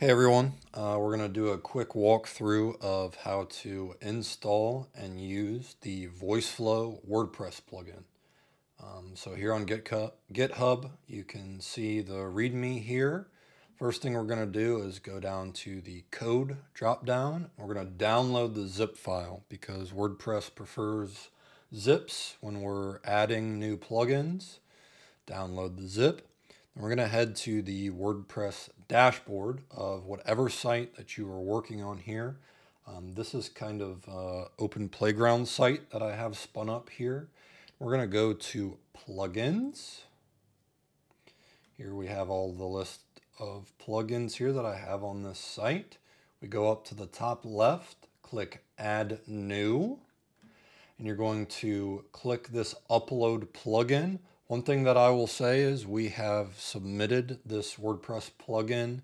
Hey everyone, uh, we're going to do a quick walkthrough of how to install and use the VoiceFlow WordPress plugin. Um, so here on GitHub, you can see the README here. First thing we're going to do is go down to the code dropdown. We're going to download the zip file because WordPress prefers zips when we're adding new plugins. Download the zip. And we're going to head to the WordPress dashboard of whatever site that you are working on here. Um, this is kind of uh, open playground site that I have spun up here. We're going to go to plugins. Here we have all the list of plugins here that I have on this site. We go up to the top left, click add new, and you're going to click this upload plugin one thing that I will say is we have submitted this WordPress plugin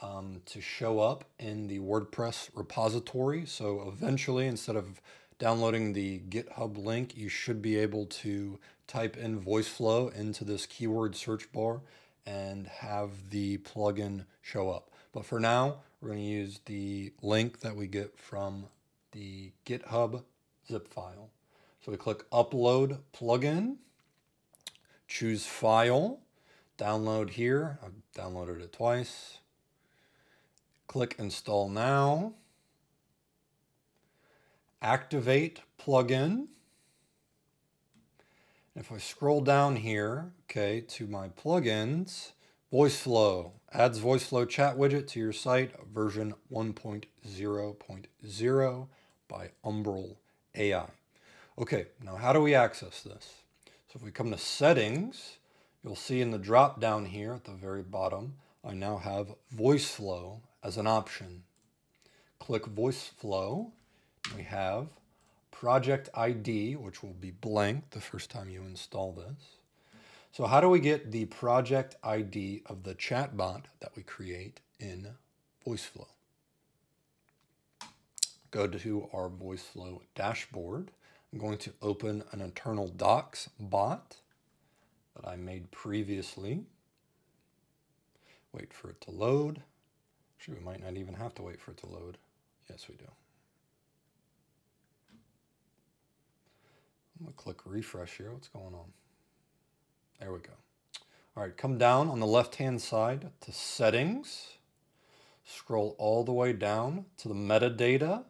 um, to show up in the WordPress repository. So eventually, instead of downloading the GitHub link, you should be able to type in VoiceFlow into this keyword search bar and have the plugin show up. But for now, we're going to use the link that we get from the GitHub zip file. So we click Upload Plugin choose file, download here. I've downloaded it twice. Click install now. Activate plugin. If I scroll down here, okay, to my plugins, VoiceFlow adds VoiceFlow chat widget to your site, version 1.0.0 by Umbral AI. Okay, now how do we access this? If we come to settings, you'll see in the drop down here at the very bottom, I now have VoiceFlow as an option. Click VoiceFlow. We have project ID, which will be blank the first time you install this. So how do we get the project ID of the chatbot that we create in VoiceFlow? Go to our VoiceFlow dashboard I'm going to open an internal docs bot that I made previously. Wait for it to load. Actually, we might not even have to wait for it to load. Yes, we do. I'm to click refresh here. What's going on? There we go. All right, come down on the left-hand side to settings. Scroll all the way down to the metadata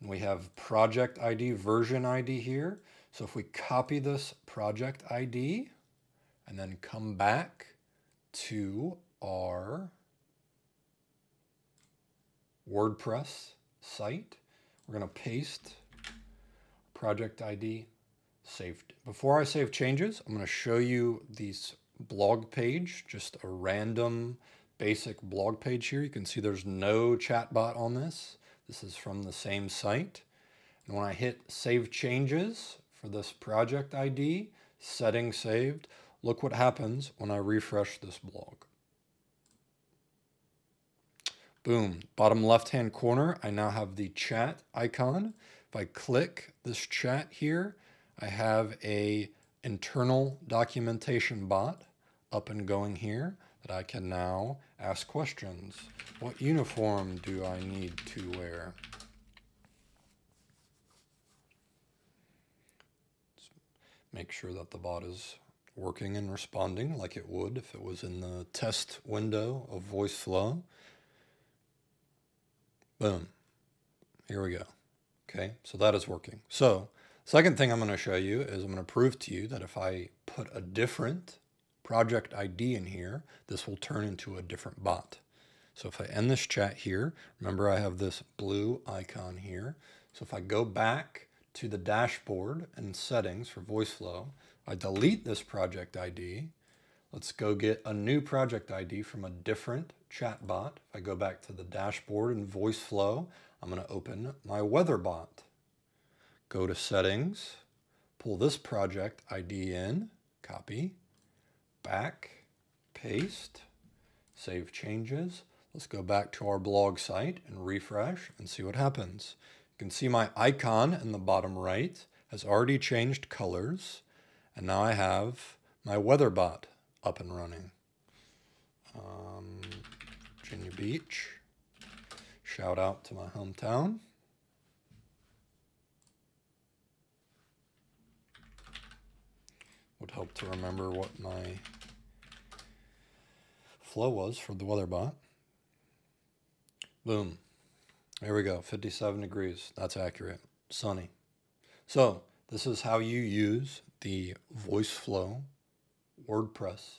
and we have project ID, version ID here. So if we copy this project ID and then come back to our WordPress site, we're to paste project ID saved. Before I save changes, I'm to show you this blog page, just a random basic blog page here. You can see there's no chatbot on this. This is from the same site. And when I hit Save Changes for this project ID, setting saved, look what happens when I refresh this blog. Boom, bottom left-hand corner, I now have the chat icon. If I click this chat here, I have a internal documentation bot up and going here I can now ask questions. What uniform do I need to wear? make sure that the bot is working and responding like it would if it was in the test window of VoiceFlow. Boom. Here we go. Okay, so that is working. So, second thing I'm going to show you is I'm going to prove to you that if I put a different project ID in here, this will turn into a different bot. So if I end this chat here, remember I have this blue icon here. So if I go back to the dashboard and settings for VoiceFlow, I delete this project ID. Let's go get a new project ID from a different chat bot. If I go back to the dashboard in VoiceFlow, I'm going to open my weather bot. Go to settings, pull this project ID in, copy, back, paste, save changes. Let's go back to our blog site and refresh and see what happens. You can see my icon in the bottom right has already changed colors. And now I have my weather bot up and running. Um, Virginia Beach, Shout out to my hometown. Would help to remember what my flow was for the WeatherBot. Boom. There we go. 57 degrees. That's accurate. Sunny. So this is how you use the VoiceFlow WordPress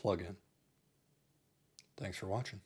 plugin. Thanks for watching.